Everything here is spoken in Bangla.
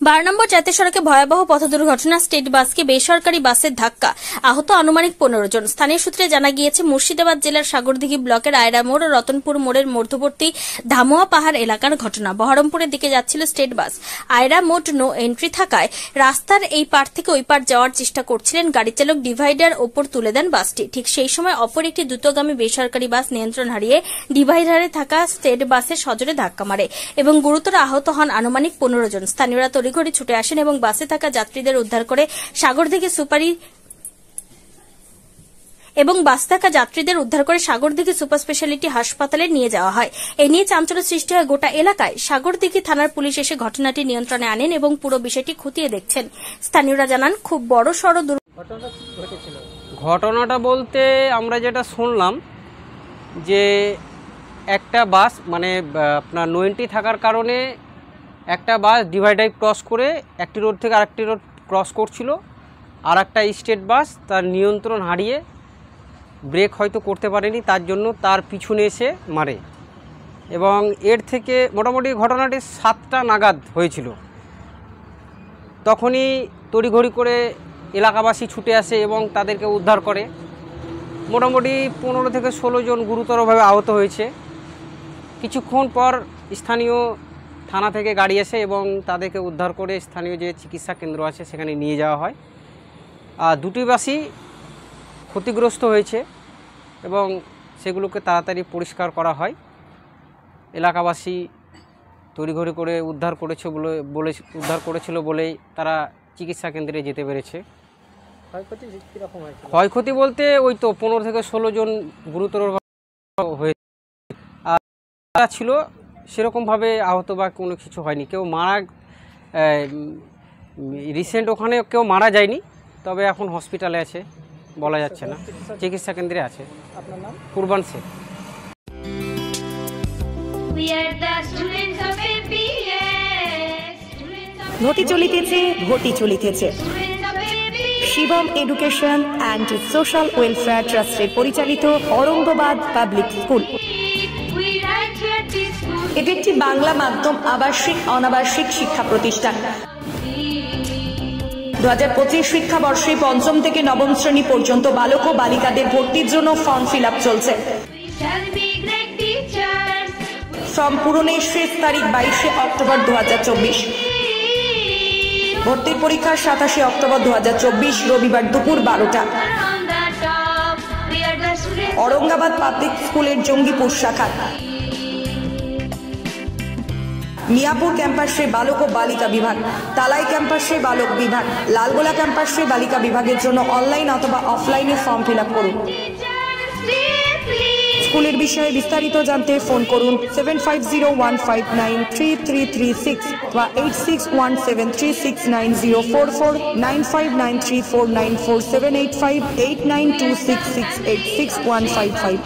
বারো নম্বর জাতীয় সড়কে ভয়াবহ পথ দুর্ঘটনা স্টেট বাসকে বেসরকারি বাসের ধাক্কা। আহত আনুমানিক পনেরো জন। স্থানীয় সূত্রে জানা গিয়েছে, মুর্শিদাবাদ জেলার সাগরদিঘি ব্লকের আয়রা মোড় ও রতনপুর মোড়ের মধ্যবর্তী ধামোয়া পাহাড় এলাকার ঘটনা। বহরমপুরের দিকে যাচ্ছিল স্টেট বাস আয়রা মোড নো এন্ট্রি থাকায় রাস্তার এই পার থেকে ওই পার যাওয়ার চেষ্টা করছিলেন গাড়ি চালক ডিভাইডার ওপর তুলে দেন বাসটি ঠিক সেই সময় অপর একটি দ্রুতগামী বেসরকারি বাস নিয়ন্ত্রণ হারিয়ে ডিভাইডারে থাকা স্টেট বাসের সজোরে ধাক্কা মারে এবং গুরুতর আহত হন আনুমানিক পনেরো জন। স্থানীয়রা তড়িঘড়ি ছুটে আসেন এবং বাসে থাকা যাত্রীদের উদ্ধার করে সাগরদিঘি সুপারি এবং বাসে থাকা যাত্রীদের উদ্ধার করে সাগরদিঘি সুপার স্পেশালিটি হাসপাতালে নিয়ে যাওয়া হয়। এ নিয়ে চাঞ্চল্য সৃষ্টি হয় গোটা এলাকায়। সাগরদিঘি থানার পুলিশ এসে ঘটনাটি নিয়ন্ত্রণে আনেন এবং পুরো বিষয়টি খতিয়ে দেখছেন। স্থানীয়রা জানান খুব বড় সড় ঘটনাটা বলতে আমরা যেটা শুনলাম যে একটা বাস মানে আপনার নোয়েন্টি থাকার কারণে একটা বাস ডিভাইডার ক্রস করে একটি রোড থেকে আরেকটি রোড ক্রস করছিল আর একটা স্টেট বাস তার নিয়ন্ত্রণ হারিয়ে ব্রেক হয়তো করতে পারেনি, তার জন্য তার পিছনে এসে মারে। এবং এর থেকে মোটামুটি ঘটনাটি সাতটা নাগাদ হয়েছিল। তখনই তড়িঘড়ি করে এলাকাবাসী ছুটে আসে এবং তাদেরকে উদ্ধার করে। মোটামুটি পনেরো থেকে ষোলো জন গুরুতরভাবে আহত হয়েছে। কিছুক্ষণ পর স্থানীয় থানা থেকে গাড়ি আসে এবং তাদেরকে উদ্ধার করে স্থানীয় যে চিকিৎসা কেন্দ্র আছে সেখানে নিয়ে যাওয়া হয়। আর দুটি বাসই ক্ষতিগ্রস্ত হয়েছে এবং সেগুলোকে তাড়াতাড়ি পরিষ্কার করা হয়। এলাকাবাসী তড়িঘড়ি করে উদ্ধার করেছে বলে বলে উদ্ধার করেছিল বলেই তারা চিকিৎসা কেন্দ্রে যেতে পেরেছে। ক্ষয়ক্ষতি কীরকম হয়েছে? ক্ষয়ক্ষতি বলতে ওই তো পনেরো থেকে ষোলো জন গুরুতর হয়ে আর ছিল সেরকমভাবে আহত বা কোনো কিছু হয়নি। কেউ মারা রিসেন্ট ওখানে কেউ মারা যায়নি তবে এখন হসপিটালে আছে বলা যাচ্ছে না। চিকিৎসা কেন্দ্রে আছে। আপনার নাম? কুরবান শেখ ঘটি চলিতেছে ঘটি চলিতেছে. Shivam education and social welfare ট্রাস্টের পরিচালিত অরঙ্গবাদ পাবলিক স্কুল এটি একটি বাংলা মাধ্যম আবাসিক, অনাবাসিক শিক্ষা প্রতিষ্ঠান। দু হাজার পঁচিশ শিক্ষাবর্ষে পঞ্চম থেকে নবম শ্রেণি পর্যন্ত বালক ও বালিকাদের ভর্তির জন্য ফর্ম ফিল আপ চলছে. ফর্ম পূরণের শেষ তারিখ বাইশে অক্টোবর দু হাজার চব্বিশ। ভর্তির পরীক্ষা সাতাশে অক্টোবর দু হাজার চব্বিশ, রবিবার দুপুর বারোটা। অরঙ্গাবাদ পাবলিক স্কুলের জঙ্গিপুর শাখা। মিয়াপুর ক্যাম্পাসে বালক ও বালিকা বিভাগ, তালাই ক্যাম্পাসে বালক বিভাগ, লালগোলা ক্যাম্পাসে বালিকা বিভাগের জন্য অনলাইন অথবা অফলাইনে ফর্ম ফিল করুন স্কুলের বিষয়ে বিস্তারিত জানতে ফোন করুন seven five zero one five nine three three three six বা eight six one seven three six nine zero four four nine five nine three four nine four seven eight five eight nine two six six eight six one five five.